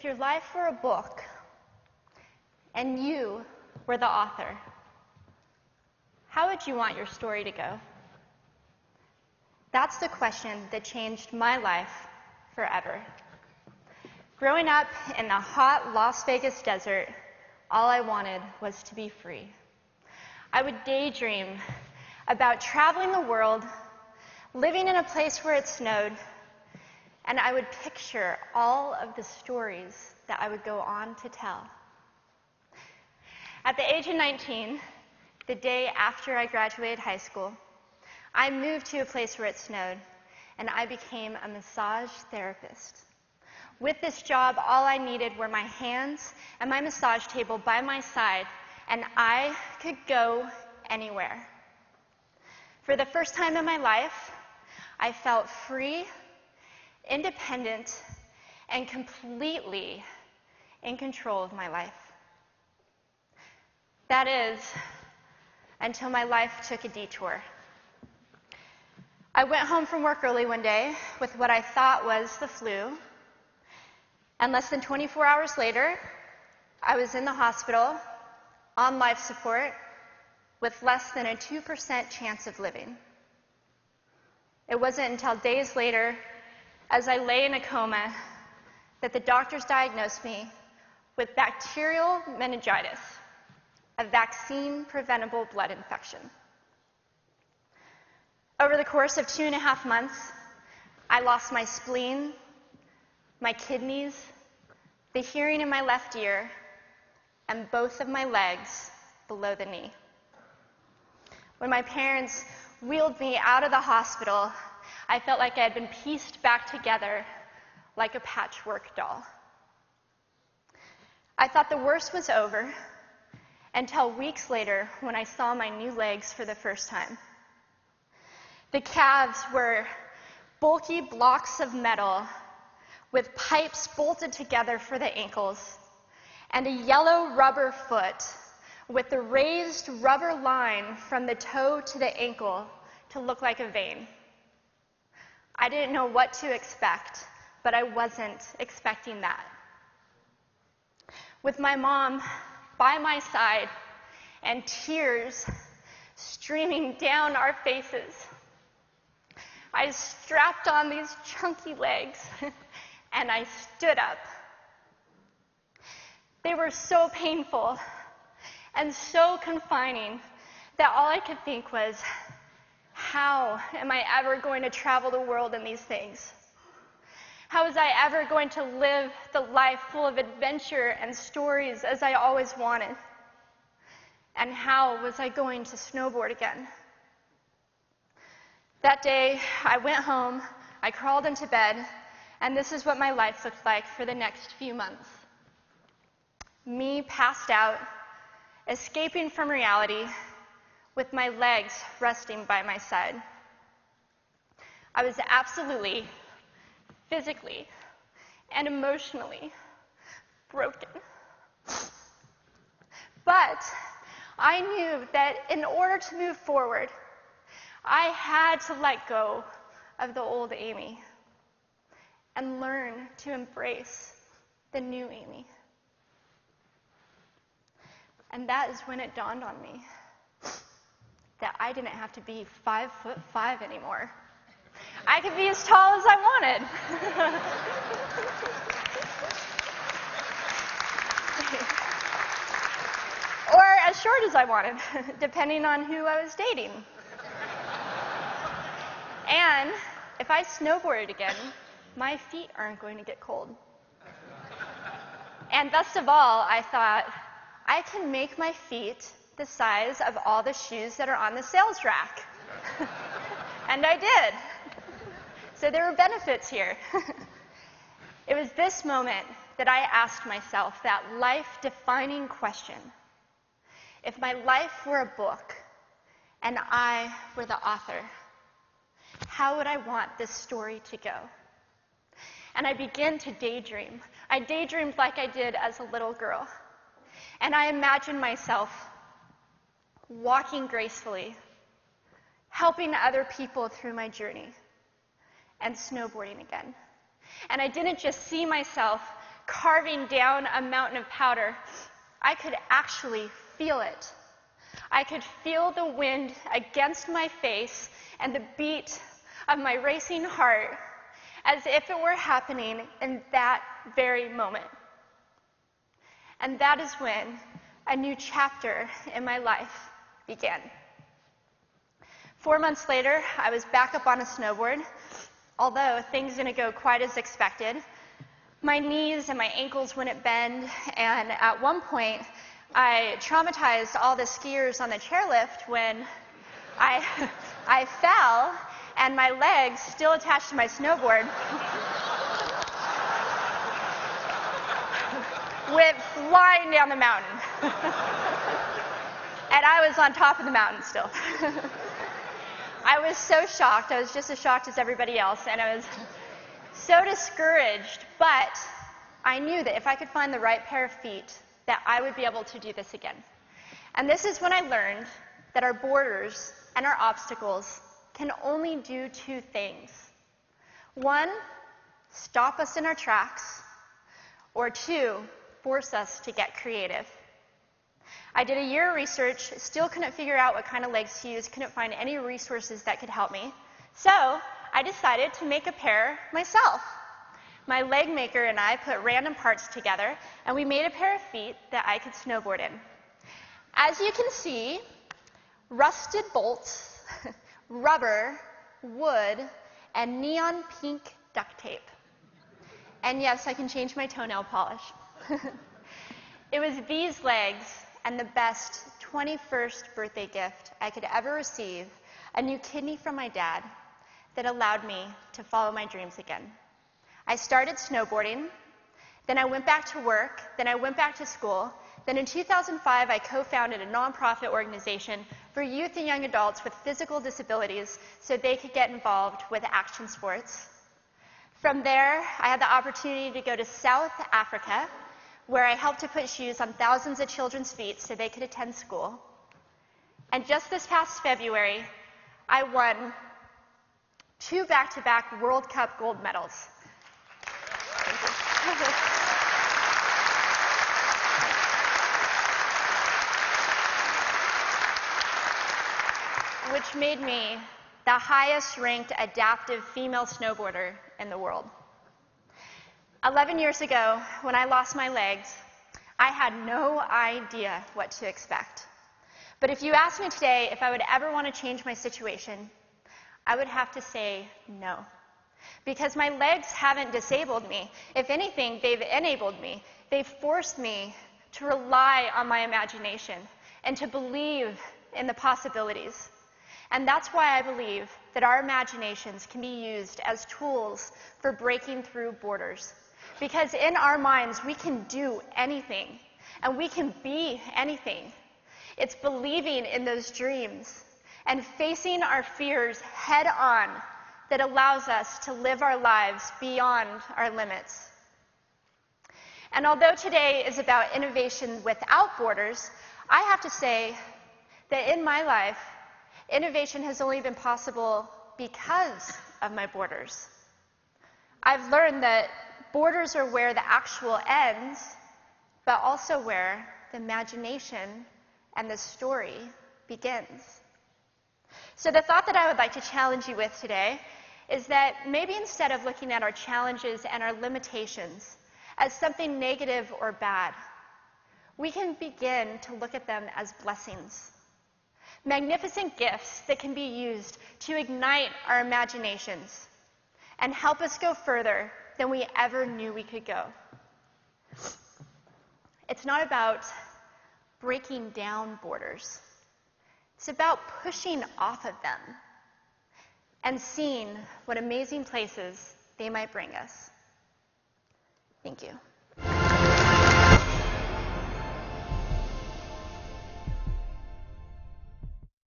If your life were a book and you were the author, how would you want your story to go? That's the question that changed my life forever. Growing up in the hot Las Vegas desert, all I wanted was to be free. I would daydream about traveling the world, living in a place where it snowed, and I would picture all of the stories that I would go on to tell. At the age of 19, the day after I graduated high school, I moved to a place where it snowed, and I became a massage therapist. With this job, all I needed were my hands and my massage table by my side, and I could go anywhere. For the first time in my life, I felt free, independent, and completely in control of my life. That is, until my life took a detour. I went home from work early one day with what I thought was the flu, and less than 24 hours later, I was in the hospital on life support with less than a 2% chance of living. It wasn't until days later, as I lay in a coma, that the doctors diagnosed me with bacterial meningitis, a vaccine preventable blood infection. Over the course of two and a half months, I lost my spleen, my kidneys, the hearing in my left ear, and both of my legs below the knee. When my parents wheeled me out of the hospital, I felt like I had been pieced back together like a patchwork doll. I thought the worst was over until weeks later when I saw my new legs for the first time. The calves were bulky blocks of metal with pipes bolted together for the ankles, and a yellow rubber foot with the raised rubber line from the toe to the ankle to look like a vein. I didn't know what to expect, but I wasn't expecting that. With my mom by my side and tears streaming down our faces, I strapped on these chunky legs and I stood up. They were so painful and so confining that all I could think was, how am I ever going to travel the world in these things? How was I ever going to live the life full of adventure and stories as I always wanted? And how was I going to snowboard again? That day, I went home, I crawled into bed, and this is what my life looked like for the next few months. Me passed out, escaping from reality, with my legs resting by my side. I was absolutely, physically, and emotionally broken. But I knew that in order to move forward, I had to let go of the old Amy and learn to embrace the new Amy. And that is when it dawned on me that I didn't have to be five foot five anymore. I could be as tall as I wanted. or as short as I wanted, depending on who I was dating. And if I snowboarded again, my feet aren't going to get cold. And best of all, I thought, I can make my feet the size of all the shoes that are on the sales rack. and I did. So there were benefits here. it was this moment that I asked myself that life defining question If my life were a book and I were the author, how would I want this story to go? And I began to daydream. I daydreamed like I did as a little girl. And I imagined myself walking gracefully, helping other people through my journey, and snowboarding again. And I didn't just see myself carving down a mountain of powder, I could actually feel it. I could feel the wind against my face and the beat of my racing heart as if it were happening in that very moment. And that is when a new chapter in my life began. Four months later, I was back up on a snowboard, although things didn't go quite as expected. My knees and my ankles wouldn't bend, and at one point, I traumatized all the skiers on the chairlift when I, I fell and my legs, still attached to my snowboard, went flying down the mountain. and I was on top of the mountain still. I was so shocked. I was just as shocked as everybody else, and I was so discouraged. But I knew that if I could find the right pair of feet, that I would be able to do this again. And this is when I learned that our borders and our obstacles can only do two things. One, stop us in our tracks, or two, force us to get creative. I did a year of research, still couldn't figure out what kind of legs to use, couldn't find any resources that could help me. So I decided to make a pair myself. My leg maker and I put random parts together, and we made a pair of feet that I could snowboard in. As you can see, rusted bolts, rubber, wood, and neon pink duct tape. And yes, I can change my toenail polish. it was these legs and the best 21st birthday gift I could ever receive, a new kidney from my dad, that allowed me to follow my dreams again. I started snowboarding, then I went back to work, then I went back to school. Then in 2005, I co founded a nonprofit organization for youth and young adults with physical disabilities so they could get involved with action sports. From there, I had the opportunity to go to South Africa, where I helped to put shoes on thousands of children's feet so they could attend school. And just this past February, I won two back to back World Cup gold medals. Which made me the highest ranked adaptive female snowboarder in the world. 11 years ago, when I lost my legs, I had no idea what to expect. But if you asked me today if I would ever want to change my situation, I would have to say no because my legs haven't disabled me. If anything, they've enabled me. They've forced me to rely on my imagination and to believe in the possibilities. And that's why I believe that our imaginations can be used as tools for breaking through borders. Because in our minds, we can do anything and we can be anything. It's believing in those dreams and facing our fears head on that allows us to live our lives beyond our limits. And although today is about innovation without borders, I have to say that in my life, innovation has only been possible because of my borders. I've learned that borders are where the actual ends, but also where the imagination and the story begins. So, the thought that I would like to challenge you with today is that maybe instead of looking at our challenges and our limitations as something negative or bad, we can begin to look at them as blessings. Magnificent gifts that can be used to ignite our imaginations and help us go further than we ever knew we could go. It's not about breaking down borders. It's about pushing off of them and seeing what amazing places they might bring us. Thank you.